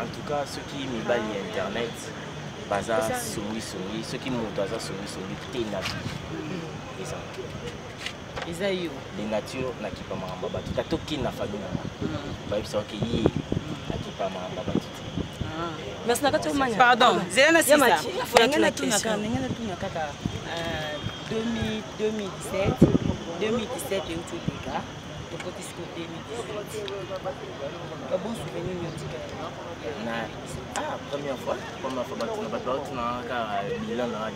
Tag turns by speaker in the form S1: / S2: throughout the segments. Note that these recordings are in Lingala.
S1: en tout cas soki mibali ya internet baza songisongi soki moto aza songisongi te na eza
S2: eza yo
S1: de nature nakipa makambo ya bato ta toki na famille nanga mm. bayebisa oke ye akipa makambo ya bato te ah.
S3: merci na kati omanya
S2: pardon zela na sisanenge
S3: natuna
S2: kaka 2017 2017 euti oleka tokotisi ko 2018 babon souvenir nyotika
S1: na ah première fois première fois bato na bato bautunaka kaka bilan nanga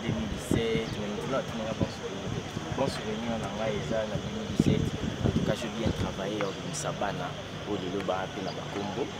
S1: 2017 tunaka bon souvenir bon souvenir na ngai eza na 2017 en tout cas je bien travaille obimisa bana oyo lelo baa mpe na bakombo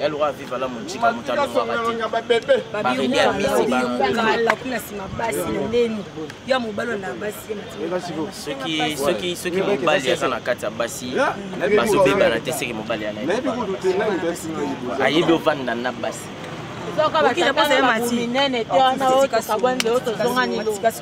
S1: ya lora viva la montika moto alongababebe ya
S4: misi bakokala nsima basi na ndeni ya mobali wana na basi
S1: soki mobali aza na kati ya basi bazobebana te seke mobali ayebi ovanda na basi
S3: soki na
S5: basi ya
S2: mati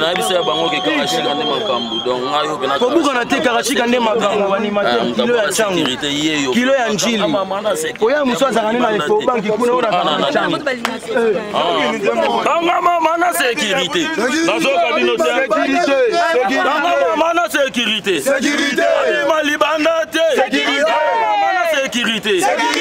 S6: nayebisa ya
S7: bango ke karashika nde makambo donc ngai oyo pena
S8: kobukana te karashika nde makambo banimateur ah, kilo ya ntango kilo ya njili oya mosu azalaka nde na ekobanki kuna oyo nazalaka na ntango
S7: tanga mama na sekirite nazoka bino te tanga mama na sekirite abima libanda te mama na
S9: sekirite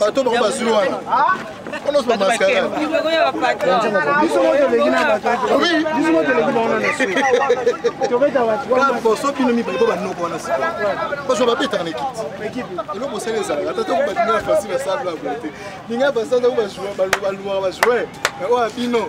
S9: bato bango bazwi wana onoso bamaskaraobi boso bino mibale po banoko wana sika baso babetaka na ekipe eloko osali ezalaka ata toko balinga facile asala blango te linga basala tango baluaka bajoueur oyo
S10: bino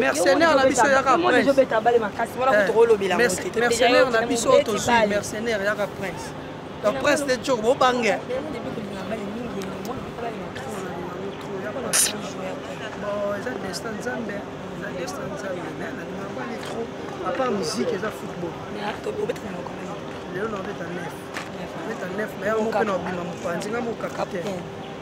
S10: mercenaire na biso yaka princemercenaire na biso oyo tozwi mercenaire yaka prince donc prince te joko bobange eza destin nzambe eza destin nzambe nalingango ali trop apart musique eza football lelo na obeta 9 obeta 9 nayango mpe na obima mopanzi nga
S4: mokaka te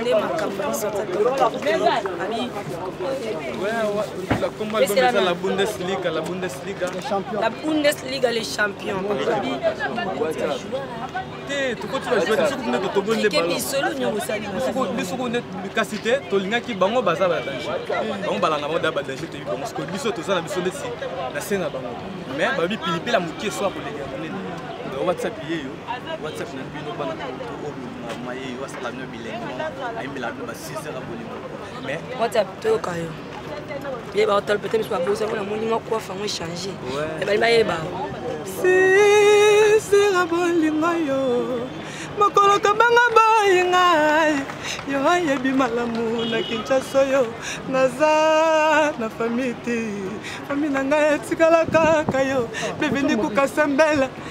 S4: nde makambo biso
S11: la bundesliga la bundesliga
S4: la bundesliga les champions
S11: te tokoti bajoueur te soki nde totobo nde balobisoko nde kasi te tolingaki bango baza badanger bango balanga bango da badanger toyebi bango siko biso toza na biso ndeti na se na bango mais balobi pilipila moke so akolekela monene donc whatsapp ye yo whatsapp na bino bana poto oyo bobima ye yo asala bino bilengo ayembela bino ba 6 heures ya bolingo mais
S4: whatsapp toyoka yo ye baotala pete biso babosa mpo namoni mwa kwafa yango echange ebali bayeba
S11: sisera bolingo yo mokolo kabanga boyinga yo ayebi malamu na kinshasa oyo naza na fami te fami na ngai etikala kaka yo bivindi kukasambela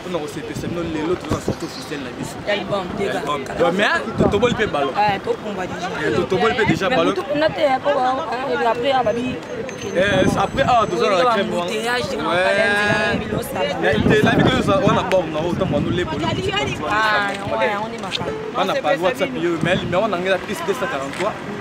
S11: mpona kosepesa bino lelo toza na sorti officiele na biso mais totoboli mpe balo totoboli mpe déjà balo après awa toza na crème wanatelabi toyosa wana bor na oyo ntango wanoleboli wana page whatsapp yo mais wana ngela piste 243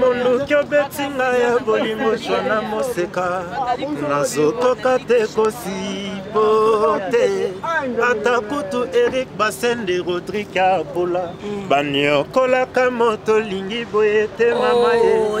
S11: monduki obeti ngai ya
S12: bolingo jwana moseka nazokoka te kosipo te ata kutu erik basende rodrik abola baniokolaka moto olingi boye te mama ye
S4: oh,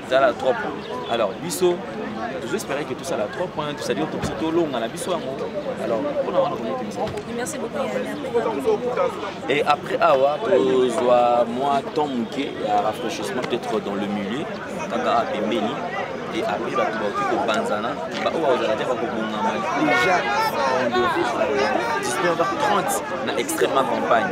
S4: zala trop alors
S12: biso
S13: tozo espérer que
S8: tosala trop point tout c'est-à-dire tokoki tolonga na biso yango alors mpona wana
S4: merci beaucoup
S8: et après awa tozwa mwa temps moke ya rafraîchissement peut-être dans le milieu kaka apembeni et après bato bakoki kopanzana baoyo bazala te bakobongama déjà dispo 30 na extrêmement campagne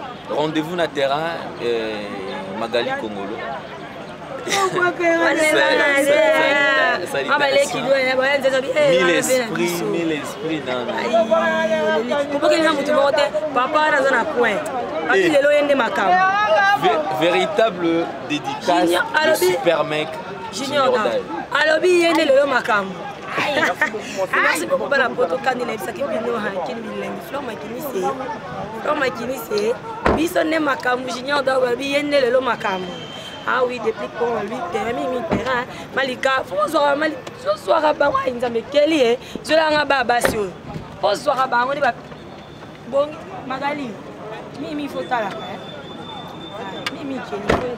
S8: Rendez-vous na terrain eh, Magali Kongolo. mille esprit mille esprit
S4: nanakobokeliza motu moko te papa wana aza na coin api eh. lelo ye nde makambo
S8: véritable dédicace de super mec
S4: junior alobi ye nde lelo makambo merci beaucoup bana poto kani nayebisaki bino hankini milengi flor makinisi comme akinisi biso nde makambo junior dog alobi ye nde lelo makambo ah oui depuis pour lui terrain mimi terrain malika fo ozwaka mali ozwaka bango ayi nzambe ekeli ye zolanga ba basi oyo mpo ozwaka bango nde babongi magali mimi fo talaka mimi
S9: ekeli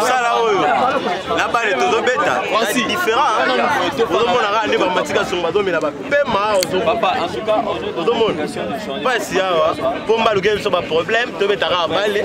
S14: mosala oyo na bale tozobeta différent ozomona kaka nde bamatika songo bazomela bapema ozomona mpasi awa mpo mbaluke biso baproblème tobeta kaka bale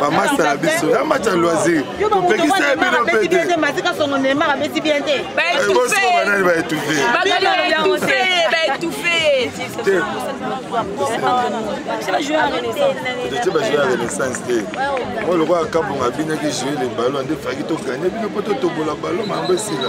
S4: bamasta na biso ya match ya loisir topekisa ye bino mpe te bosoba banani baetufe totie bajeu ya renaissance te oyo lokola kabongo abinaki jeu le ballon nde faki toganye bino mpo totobola ballon mambo esila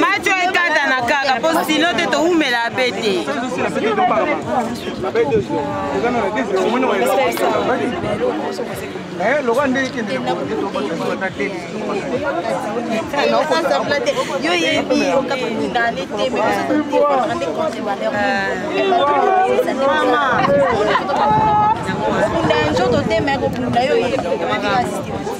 S4: macho ekatana kaka mpo sino te toumela mpe te
S15: lokola nde ekende
S2: yo yebi okapundane te
S16: mais